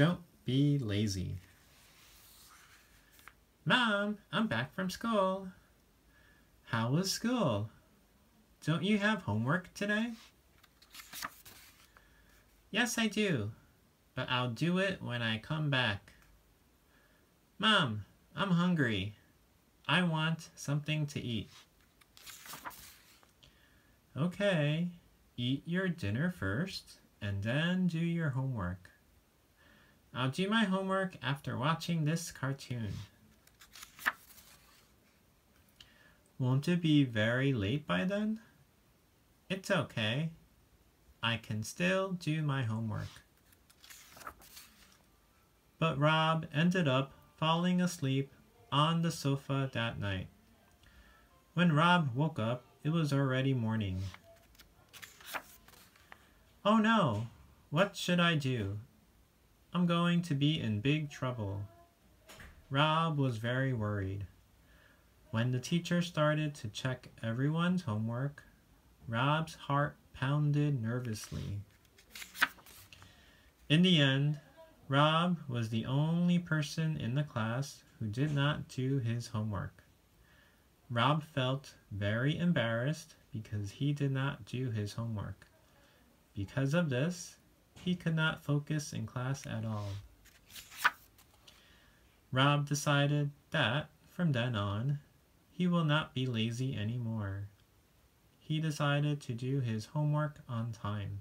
Don't be lazy. Mom, I'm back from school. How was school? Don't you have homework today? Yes, I do, but I'll do it when I come back. Mom, I'm hungry. I want something to eat. Okay, eat your dinner first and then do your homework. I'll do my homework after watching this cartoon. Won't it be very late by then? It's okay. I can still do my homework. But Rob ended up falling asleep on the sofa that night. When Rob woke up, it was already morning. Oh no! What should I do? I'm going to be in big trouble. Rob was very worried. When the teacher started to check everyone's homework, Rob's heart pounded nervously. In the end, Rob was the only person in the class who did not do his homework. Rob felt very embarrassed because he did not do his homework. Because of this, he could not focus in class at all. Rob decided that, from then on, he will not be lazy anymore. He decided to do his homework on time.